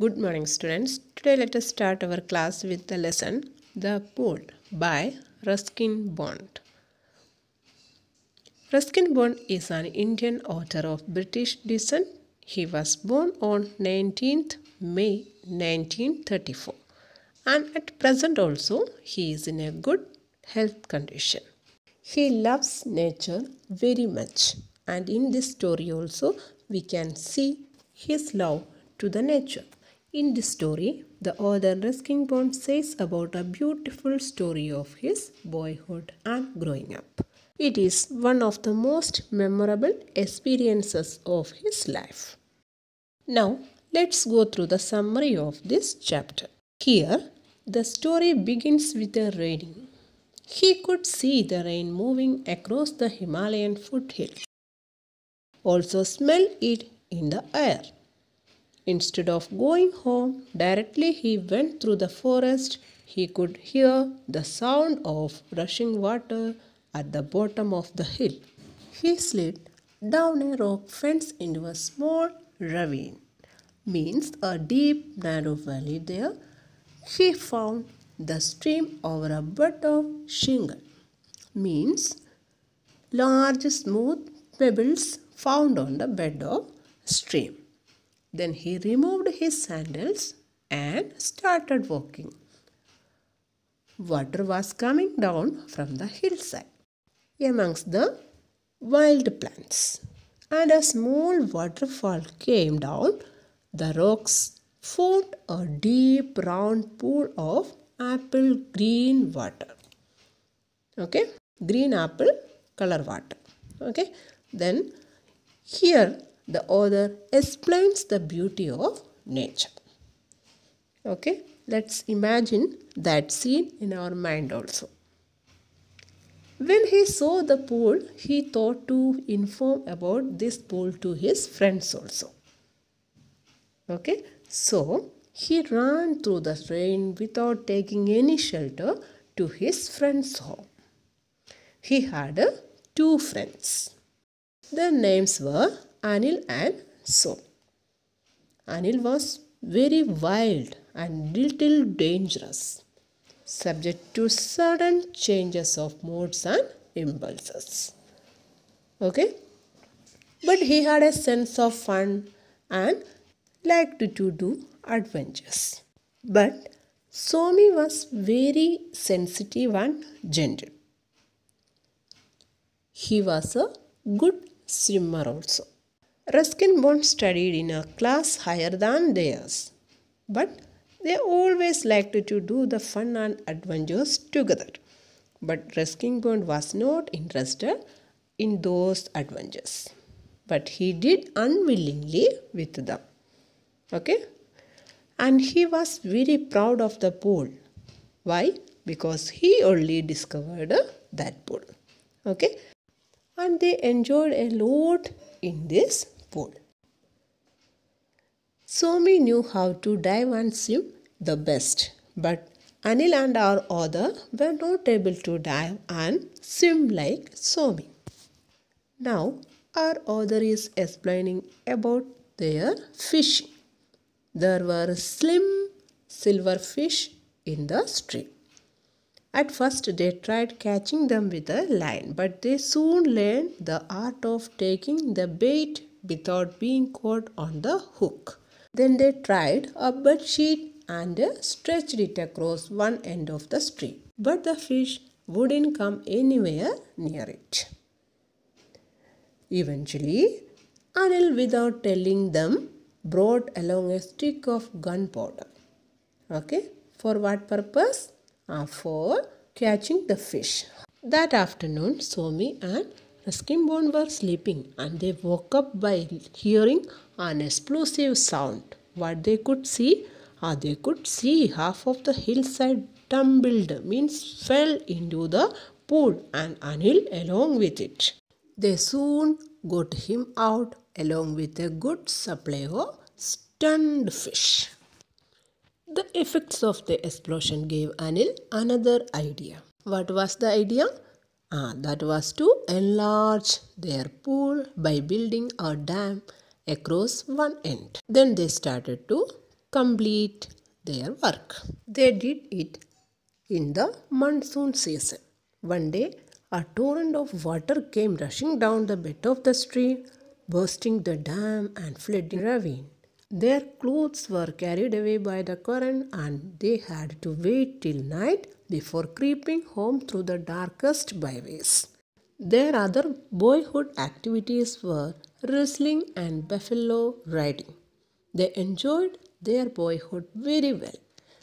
Good morning, students. Today, let us start our class with the lesson The Pool by Ruskin Bond. Ruskin Bond is an Indian author of British descent. He was born on 19th May 1934 and at present also he is in a good health condition. He loves nature very much and in this story also we can see his love to the nature. In this story, the author Ruskin Bond says about a beautiful story of his boyhood and growing up. It is one of the most memorable experiences of his life. Now, let's go through the summary of this chapter. Here, the story begins with a raining. He could see the rain moving across the Himalayan foothills, also smell it in the air. Instead of going home directly, he went through the forest. He could hear the sound of rushing water at the bottom of the hill. He slid down a rock fence into a small ravine, means a deep, narrow valley there. He found the stream over a bed of shingle, means large, smooth pebbles found on the bed of stream. Then he removed his sandals and started walking. Water was coming down from the hillside amongst the wild plants, and a small waterfall came down. The rocks formed a deep round pool of apple green water. Okay, green apple color water. Okay, then here the author explains the beauty of nature. Okay, let's imagine that scene in our mind also. When he saw the pool, he thought to inform about this pool to his friends also. Okay, so he ran through the rain without taking any shelter to his friend's home. He had uh, two friends. Their names were Anil and So. Anil was very wild and little dangerous, subject to sudden changes of moods and impulses. Okay? But he had a sense of fun and liked to do adventures. But Somi was very sensitive and gentle. He was a good swimmer also. Ruskin Bond studied in a class higher than theirs, but they always liked to do the fun and adventures together. But Ruskin Bond was not interested in those adventures, but he did unwillingly with them. Okay? And he was very proud of the pool. Why? Because he only discovered that pool. Okay? And they enjoyed a lot in this pool. Somi knew how to dive and swim the best, but Anil and our author were not able to dive and swim like Somi. Now, our author is explaining about their fishing. There were slim silver fish in the stream. At first, they tried catching them with a line, but they soon learned the art of taking the bait without being caught on the hook. Then they tried a bed sheet and stretched it across one end of the stream, but the fish wouldn't come anywhere near it. Eventually, Anil, without telling them, brought along a stick of gunpowder. Okay, for what purpose? Uh, for catching the fish. That afternoon, Somi and Ruskin Bond were sleeping and they woke up by hearing an explosive sound. What they could see? Uh, they could see half of the hillside tumbled, means fell into the pool and Anil along with it. They soon got him out along with a good supply of stunned fish. The effects of the explosion gave Anil another idea. What was the idea? Ah, that was to enlarge their pool by building a dam across one end. Then they started to complete their work. They did it in the monsoon season. One day, a torrent of water came rushing down the bed of the stream, bursting the dam and flooding the ravine. Their clothes were carried away by the current, and they had to wait till night before creeping home through the darkest byways. Their other boyhood activities were wrestling and buffalo riding. They enjoyed their boyhood very well.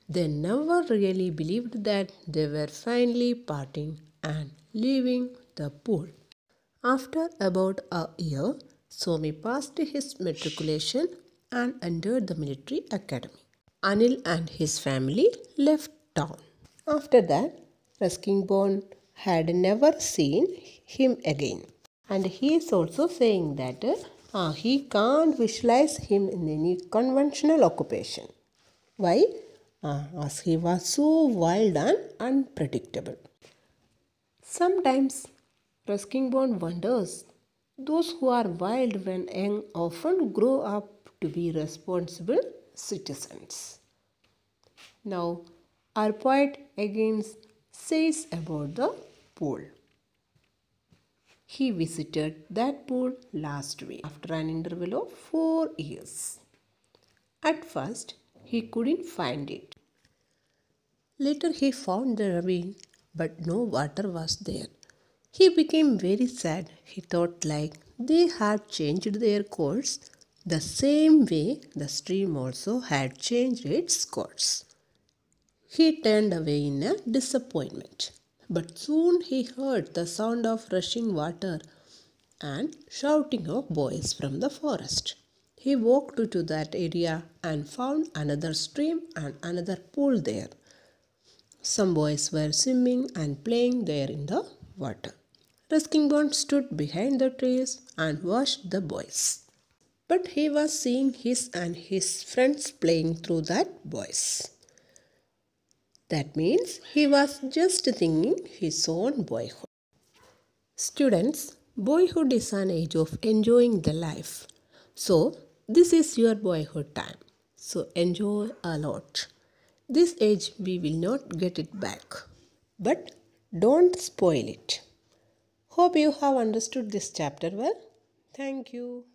They never really believed that they were finally parting and leaving the pool. After about a year, Somi passed his matriculation and entered the military academy. Anil and his family left town. After that, Ruskin Bond had never seen him again. And he is also saying that uh, he can't visualize him in any conventional occupation. Why? Uh, as he was so wild and unpredictable. Sometimes Ruskin Bond wonders those who are wild when young often grow up to be responsible citizens. Now, our poet again says about the pool. He visited that pool last week after an interval of four years. At first, he couldn't find it. Later, he found the ravine, but no water was there. He became very sad. He thought like they had changed their course the same way the stream also had changed its course. He turned away in a disappointment. But soon he heard the sound of rushing water and shouting of boys from the forest. He walked to that area and found another stream and another pool there. Some boys were swimming and playing there in the water. Ruskin Bond stood behind the trees and watched the boys. But he was seeing his and his friends playing through that voice. That means he was just thinking his own boyhood. Students, boyhood is an age of enjoying the life. So, this is your boyhood time. So, enjoy a lot. This age we will not get it back. But don't spoil it. Hope you have understood this chapter well. Thank you.